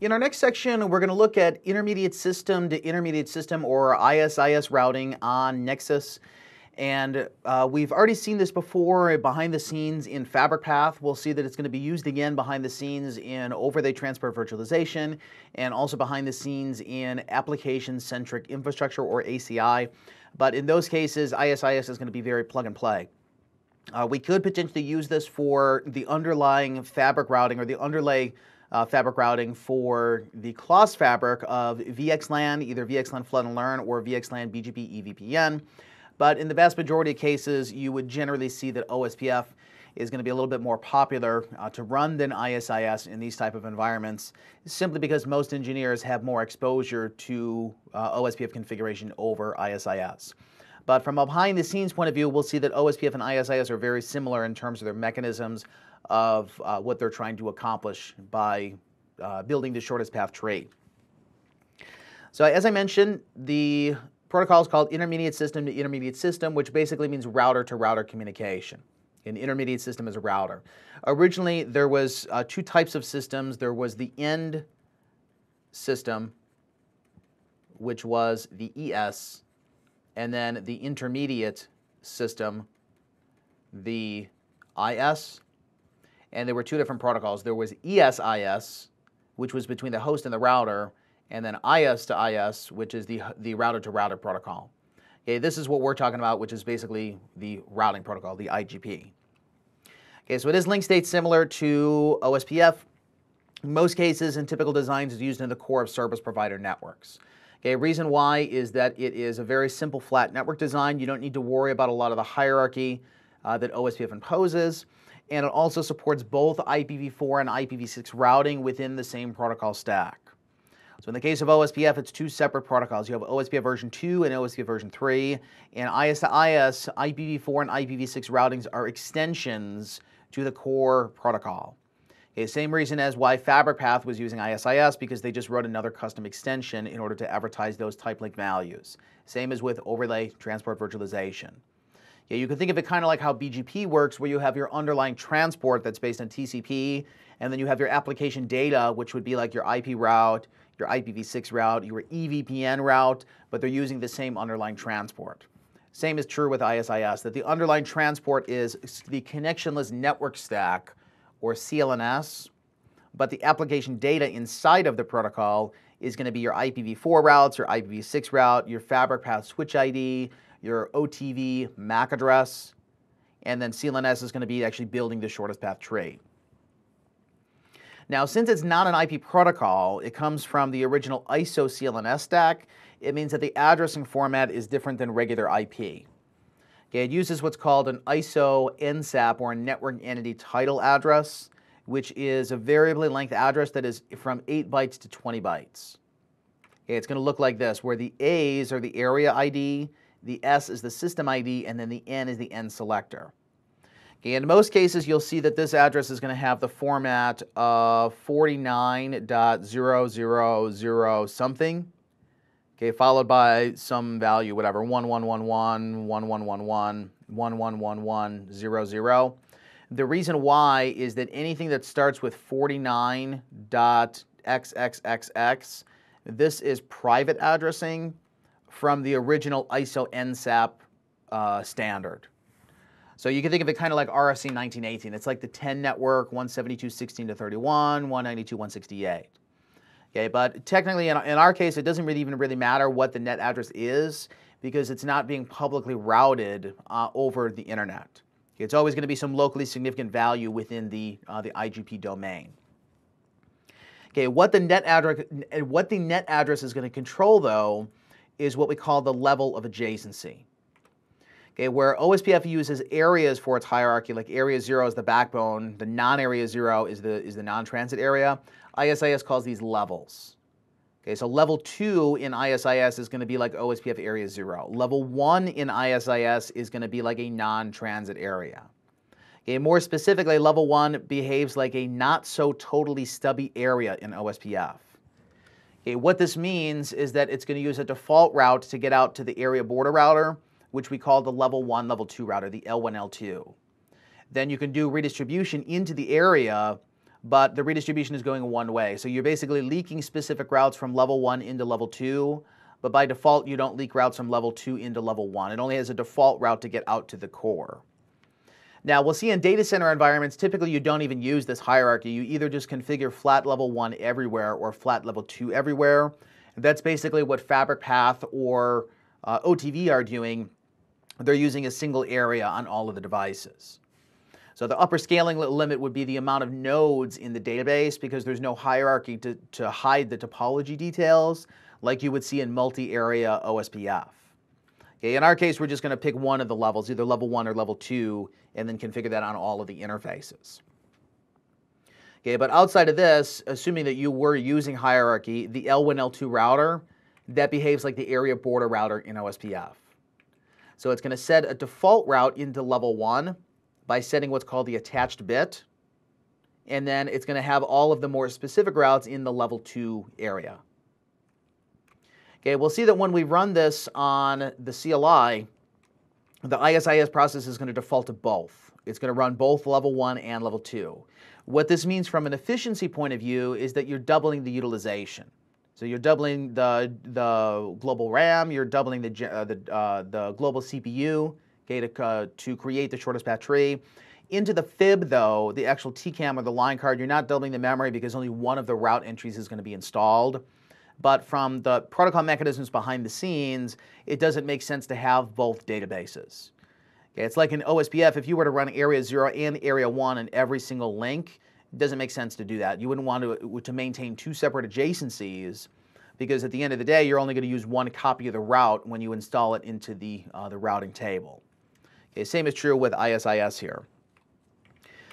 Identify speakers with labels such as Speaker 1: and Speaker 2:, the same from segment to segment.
Speaker 1: In our next section, we're going to look at intermediate system to intermediate system or ISIS routing on Nexus. And uh, we've already seen this before behind the scenes in Fabric Path. We'll see that it's going to be used again behind the scenes in overlay transport virtualization and also behind the scenes in application centric infrastructure or ACI. But in those cases, ISIS is going to be very plug and play. Uh, we could potentially use this for the underlying fabric routing or the underlay uh, fabric routing for the cross fabric of VXLAN, either VXLAN Flood and Learn or VXLAN BGP EVPN. But in the vast majority of cases, you would generally see that OSPF is going to be a little bit more popular uh, to run than ISIS in these type of environments, simply because most engineers have more exposure to uh, OSPF configuration over ISIS. But from a behind the scenes point of view, we'll see that OSPF and ISIS are very similar in terms of their mechanisms of uh, what they're trying to accomplish by uh, building the shortest path tree. So as I mentioned, the protocol is called intermediate system to intermediate system, which basically means router to router communication. An intermediate system is a router. Originally, there was uh, two types of systems. There was the end system, which was the ES, and then the intermediate system, the IS, and there were two different protocols. There was ESIS, which was between the host and the router, and then IS to IS, which is the, the router to router protocol. Okay, this is what we're talking about, which is basically the routing protocol, the IGP. Okay, so it is link state similar to OSPF. In most cases, in typical designs, is used in the core of service provider networks. Okay, reason why is that it is a very simple flat network design. You don't need to worry about a lot of the hierarchy uh, that OSPF imposes and it also supports both IPv4 and IPv6 routing within the same protocol stack. So in the case of OSPF, it's two separate protocols. You have OSPF version 2 and OSPF version 3. And IS to IS, IPv4 and IPv6 routings are extensions to the core protocol. Okay, same reason as why Fabric Path was using ISIS because they just wrote another custom extension in order to advertise those type length values. Same as with overlay transport virtualization. Yeah, you can think of it kind of like how BGP works, where you have your underlying transport that's based on TCP, and then you have your application data, which would be like your IP route, your IPv6 route, your EVPN route, but they're using the same underlying transport. Same is true with ISIS, that the underlying transport is the connectionless network stack, or CLNS, but the application data inside of the protocol is going to be your IPv4 routes, your IPv6 route, your fabric path switch ID, your OTV MAC address, and then CLNS is going to be actually building the shortest path tree. Now, since it's not an IP protocol, it comes from the original ISO CLNS stack. It means that the addressing format is different than regular IP. Okay, it uses what's called an ISO NSAP or a network entity title address, which is a variably length address that is from 8 bytes to 20 bytes. Okay, it's going to look like this, where the A's are the area ID, the S is the system ID, and then the N is the N selector. Okay, in most cases, you'll see that this address is going to have the format of 49.000 something, okay, followed by some value, whatever, 1111, 1111, 111100. The reason why is that anything that starts with 49.xxxx, this is private addressing, from the original ISO NSAP uh, standard. So you can think of it kind of like RFC 1918. It's like the 10 network, 172.16 to 31, 192.168. Okay, but technically in, in our case, it doesn't really even really matter what the net address is because it's not being publicly routed uh, over the internet. It's always going to be some locally significant value within the, uh, the IGP domain. Okay, what the net address, what the net address is going to control though is what we call the level of adjacency. Okay, where OSPF uses areas for its hierarchy, like area zero is the backbone, the non-area zero is the, is the non-transit area. ISIS calls these levels. Okay, so level two in ISIS is going to be like OSPF area zero. Level one in ISIS is going to be like a non-transit area. Okay, more specifically, level one behaves like a not so totally stubby area in OSPF. Okay, what this means is that it's going to use a default route to get out to the area border router, which we call the level 1, level 2 router, the L1, L2. Then you can do redistribution into the area but the redistribution is going one way. So you're basically leaking specific routes from level one into level two, but by default, you don't leak routes from level two into level one. It only has a default route to get out to the core. Now, we'll see in data center environments, typically you don't even use this hierarchy. You either just configure flat level one everywhere or flat level two everywhere. That's basically what Fabric Path or uh, OTV are doing. They're using a single area on all of the devices. So the upper scaling limit would be the amount of nodes in the database because there's no hierarchy to, to hide the topology details like you would see in multi-area OSPF. Okay, in our case, we're just going to pick one of the levels, either level one or level two, and then configure that on all of the interfaces. Okay, but outside of this, assuming that you were using hierarchy, the L1, L2 router, that behaves like the area border router in OSPF. So it's going to set a default route into level one by setting what's called the attached bit, and then it's going to have all of the more specific routes in the level two area. Okay, we'll see that when we run this on the CLI, the ISIS process is going to default to both. It's going to run both level one and level two. What this means from an efficiency point of view is that you're doubling the utilization. So you're doubling the, the global RAM, you're doubling the, uh, the, uh, the global CPU okay, to, uh, to create the shortest path tree. Into the fib, though, the actual TCAM or the line card, you're not doubling the memory because only one of the route entries is going to be installed but from the protocol mechanisms behind the scenes, it doesn't make sense to have both databases. Okay, it's like in OSPF, if you were to run Area 0 and Area 1 in every single link, it doesn't make sense to do that. You wouldn't want to, to maintain two separate adjacencies because at the end of the day, you're only going to use one copy of the route when you install it into the, uh, the routing table. Okay, same is true with ISIS here.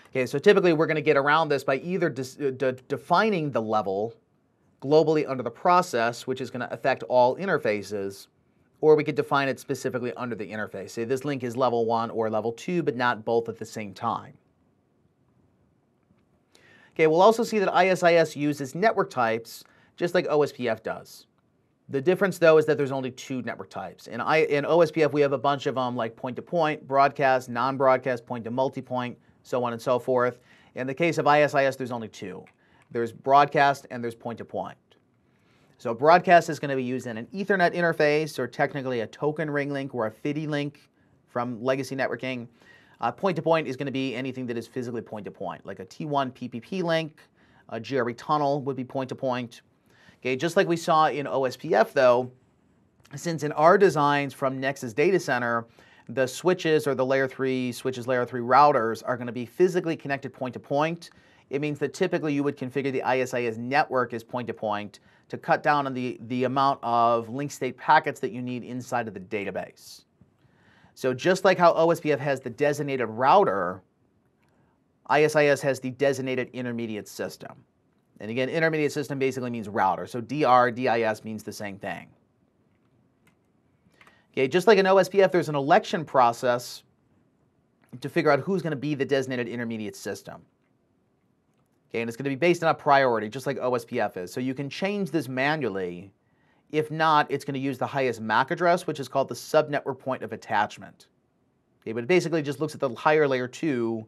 Speaker 1: Okay, so typically we're going to get around this by either de de defining the level globally under the process, which is going to affect all interfaces, or we could define it specifically under the interface. Say this link is level one or level two, but not both at the same time. Okay, we'll also see that ISIS uses network types just like OSPF does. The difference, though, is that there's only two network types. In, I, in OSPF, we have a bunch of them like point-to-point, -point, broadcast, non-broadcast, point-to-multipoint, so on and so forth. In the case of ISIS, there's only two. There's broadcast and there's point-to-point. So broadcast is going to be used in an Ethernet interface or technically a token ring link or a FDDI link from legacy networking. Uh, point-to-point is going to be anything that is physically point-to-point, like a T1 PPP link, a GRE tunnel would be point-to-point. Okay, just like we saw in OSPF though, since in our designs from Nexus Data Center, the switches or the layer 3 switches, layer 3 routers are going to be physically connected point-to-point, -point, it means that typically you would configure the ISIS network as point-to-point -point to cut down on the, the amount of link state packets that you need inside of the database. So just like how OSPF has the designated router, ISIS has the designated intermediate system. And again, intermediate system basically means router. So DR, DIS means the same thing. Okay, just like in OSPF, there's an election process to figure out who's going to be the designated intermediate system. Okay, and it's going to be based on a priority, just like OSPF is. So you can change this manually. If not, it's going to use the highest MAC address, which is called the subnetwork point of attachment. Okay, but it basically just looks at the higher layer 2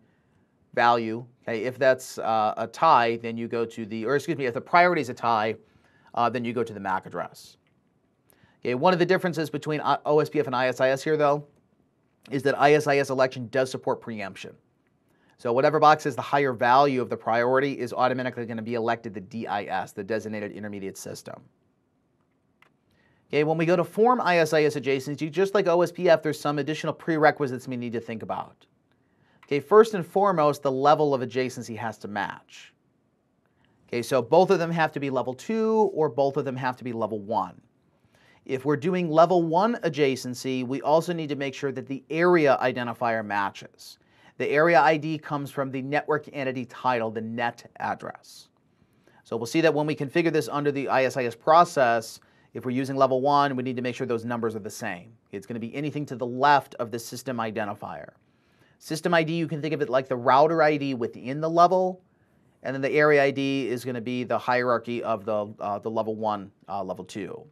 Speaker 1: value. Okay, if that's uh, a tie, then you go to the, or excuse me, if the priority is a tie, uh, then you go to the MAC address. Okay, one of the differences between OSPF and ISIS here, though, is that ISIS election does support preemption. So whatever box has the higher value of the priority is automatically going to be elected the DIS, the Designated Intermediate System. Okay, when we go to form ISIS adjacency, just like OSPF, there's some additional prerequisites we need to think about. Okay, first and foremost, the level of adjacency has to match. Okay, so both of them have to be level 2 or both of them have to be level 1. If we're doing level 1 adjacency, we also need to make sure that the area identifier matches. The area ID comes from the network entity title, the net address. So we'll see that when we configure this under the ISIS process, if we're using level one, we need to make sure those numbers are the same. It's going to be anything to the left of the system identifier. System ID, you can think of it like the router ID within the level, and then the area ID is going to be the hierarchy of the, uh, the level one, uh, level two.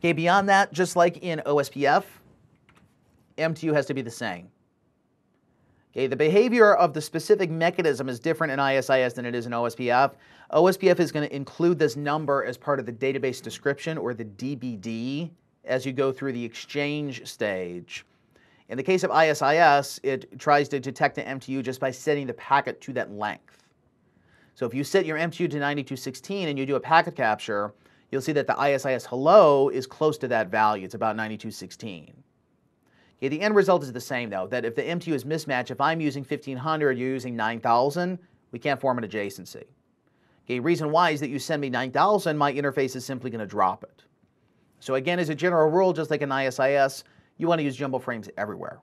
Speaker 1: Okay, beyond that, just like in OSPF, MTU has to be the same. Okay, the behavior of the specific mechanism is different in ISIS than it is in OSPF. OSPF is going to include this number as part of the database description or the DBD as you go through the exchange stage. In the case of ISIS, it tries to detect the MTU just by setting the packet to that length. So if you set your MTU to 9216 and you do a packet capture, you'll see that the ISIS hello is close to that value. It's about 9216. Okay, the end result is the same though, that if the MTU is mismatched, if I'm using 1500, you're using 9000, we can't form an adjacency. Okay, reason why is that you send me 9000, my interface is simply going to drop it. So again, as a general rule, just like an ISIS, you want to use jumbo frames everywhere.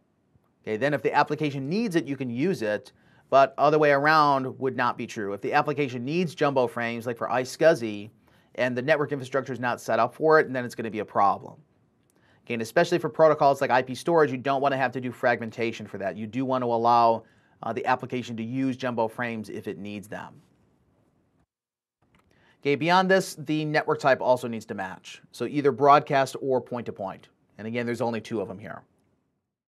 Speaker 1: Okay, then if the application needs it, you can use it, but other way around would not be true. If the application needs jumbo frames, like for iSCSI, and the network infrastructure is not set up for it, then it's going to be a problem. And especially for protocols like IP storage, you don't want to have to do fragmentation for that. You do want to allow uh, the application to use jumbo frames if it needs them. Okay, beyond this, the network type also needs to match. So either broadcast or point-to-point. -point. And again, there's only two of them here.